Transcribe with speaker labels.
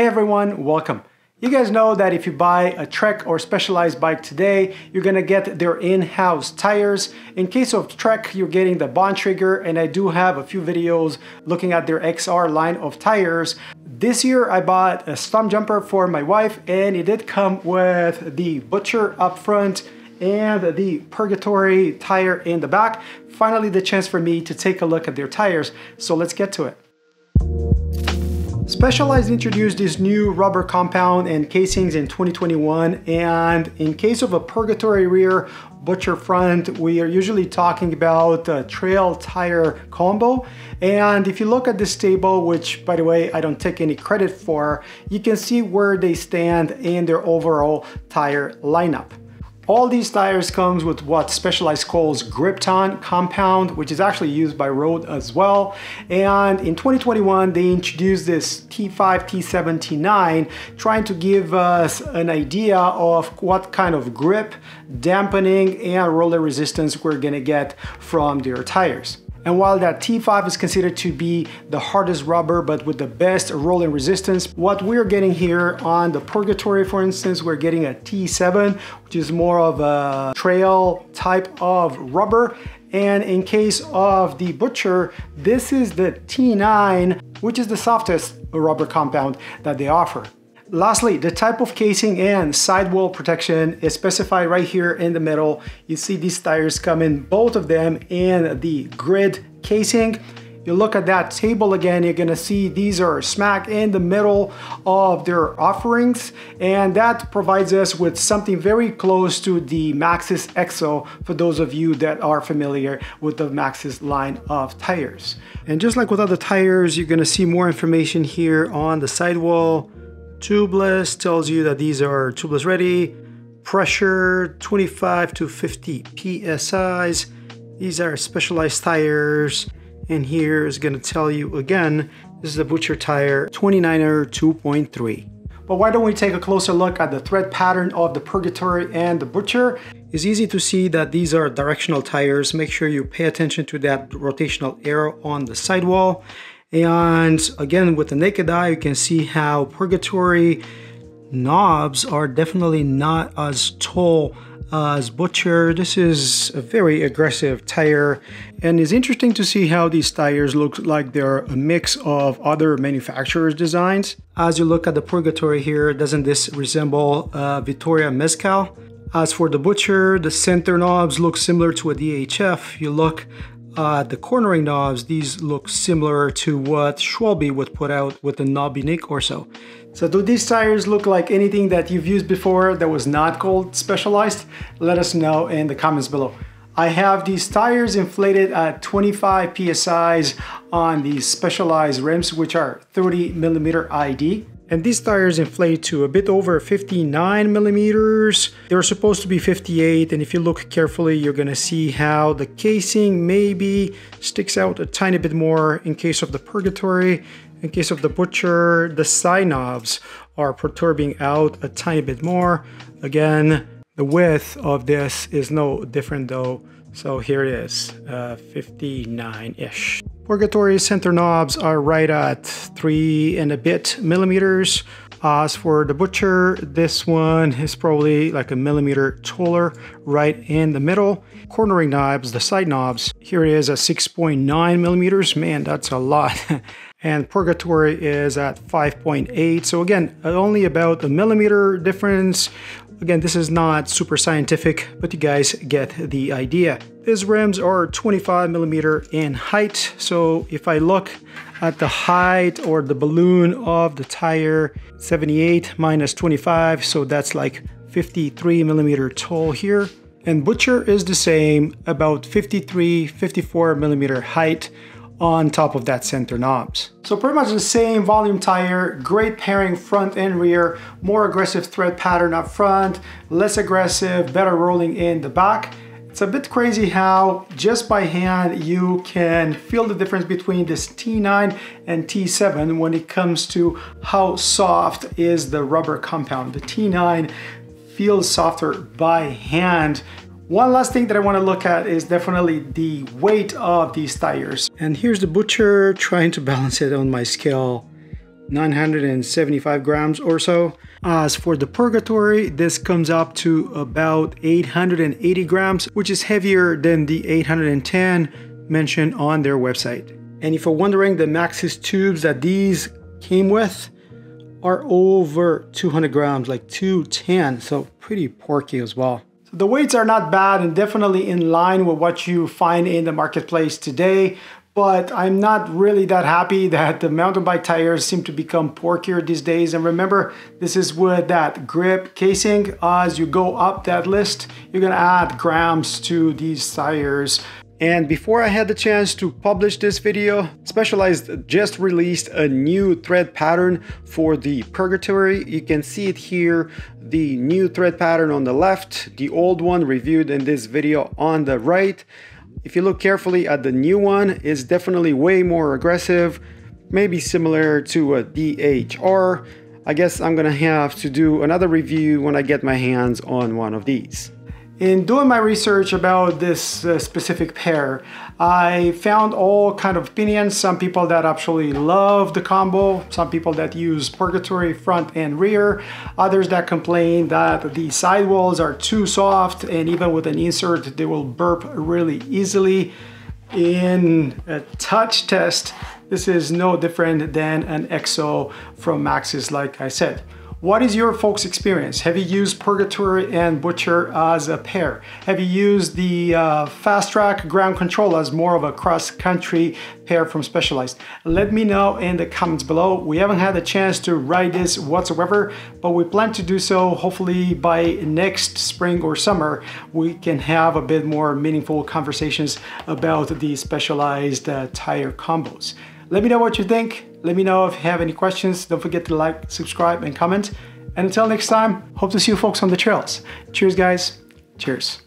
Speaker 1: Hey everyone, welcome. You guys know that if you buy a Trek or Specialized bike today, you're gonna get their in-house tires. In case of Trek, you're getting the Bontrager, and I do have a few videos looking at their XR line of tires. This year I bought a Stumpjumper for my wife, and it did come with the Butcher up front and the Purgatory tire in the back. Finally, the chance for me to take a look at their tires, so let's get to it. Specialized introduced this new rubber compound and casings in 2021 and in case of a purgatory rear butcher front we are usually talking about a trail tire combo and if you look at this table which by the way I don't take any credit for you can see where they stand in their overall tire lineup. All these tires comes with what Specialized calls Gripton compound, which is actually used by Road as well. And in 2021, they introduced this T5, T7, T9, trying to give us an idea of what kind of grip, dampening, and roller resistance we're gonna get from their tires. And while that T5 is considered to be the hardest rubber but with the best rolling resistance, what we're getting here on the Purgatory for instance, we're getting a T7 which is more of a trail type of rubber and in case of the Butcher, this is the T9 which is the softest rubber compound that they offer. Lastly, the type of casing and sidewall protection is specified right here in the middle. You see these tires come in, both of them in the grid casing. You look at that table again, you're gonna see these are smack in the middle of their offerings and that provides us with something very close to the Maxxis EXO for those of you that are familiar with the Maxxis line of tires. And just like with other tires, you're gonna see more information here on the sidewall, Tubeless tells you that these are tubeless ready. Pressure 25 to 50 PSIs. These are specialized tires. And here is going to tell you again, this is a Butcher tire 29er 2.3. But why don't we take a closer look at the tread pattern of the Purgatory and the Butcher? It's easy to see that these are directional tires. Make sure you pay attention to that rotational arrow on the sidewall. And again, with the naked eye, you can see how Purgatory knobs are definitely not as tall as Butcher. This is a very aggressive tire and it's interesting to see how these tires look like they're a mix of other manufacturers' designs. As you look at the Purgatory here, doesn't this resemble uh, Vittoria Mezcal? As for the Butcher, the center knobs look similar to a DHF. You look uh, the cornering knobs, these look similar to what Schwalbe would put out with the Knob-Unique or so. So do these tires look like anything that you've used before that was not called Specialized? Let us know in the comments below. I have these tires inflated at 25 PSIs on these Specialized rims, which are 30 millimeter ID. And these tires inflate to a bit over 59 millimeters. They're supposed to be 58 and if you look carefully you're gonna see how the casing maybe sticks out a tiny bit more in case of the Purgatory. In case of the Butcher, the side knobs are protruding out a tiny bit more. Again, the width of this is no different though. So here it is, uh, 59-ish. Purgatory center knobs are right at three and a bit millimeters. As for the Butcher, this one is probably like a millimeter taller right in the middle. Cornering knobs, the side knobs, here it is at 6.9 millimeters. Man, that's a lot. and Purgatory is at 5.8. So again, only about a millimeter difference Again, this is not super scientific, but you guys get the idea. These rims are 25 millimeter in height. So if I look at the height or the balloon of the tire, 78 minus 25, so that's like 53 millimeter tall here. And Butcher is the same, about 53, 54 millimeter height on top of that center knobs. So pretty much the same volume tire, great pairing front and rear, more aggressive tread pattern up front, less aggressive, better rolling in the back. It's a bit crazy how just by hand you can feel the difference between this T9 and T7 when it comes to how soft is the rubber compound. The T9 feels softer by hand one last thing that I want to look at is definitely the weight of these tires. And here's the Butcher trying to balance it on my scale. 975 grams or so. As for the Purgatory, this comes up to about 880 grams, which is heavier than the 810 mentioned on their website. And if you're wondering, the Maxxis tubes that these came with are over 200 grams, like 210, so pretty porky as well. So the weights are not bad and definitely in line with what you find in the marketplace today, but I'm not really that happy that the mountain bike tires seem to become porkier these days. And remember, this is with that grid casing. As you go up that list, you're gonna add grams to these tires. And before I had the chance to publish this video, Specialized just released a new thread pattern for the Purgatory. You can see it here, the new thread pattern on the left, the old one reviewed in this video on the right. If you look carefully at the new one, it's definitely way more aggressive, maybe similar to a DHR. I guess I'm gonna have to do another review when I get my hands on one of these. In doing my research about this uh, specific pair, I found all kind of opinions. Some people that absolutely love the combo, some people that use purgatory front and rear, others that complain that the sidewalls are too soft and even with an insert they will burp really easily. In a touch test, this is no different than an EXO from Maxxis like I said. What is your folks experience? Have you used Purgatory and Butcher as a pair? Have you used the uh, Fast Trak ground control as more of a cross-country pair from Specialized? Let me know in the comments below. We haven't had a chance to ride this whatsoever, but we plan to do so hopefully by next spring or summer. We can have a bit more meaningful conversations about the Specialized uh, tire combos. Let me know what you think. Let me know if you have any questions. Don't forget to like, subscribe, and comment. And until next time, hope to see you folks on the trails. Cheers, guys. Cheers.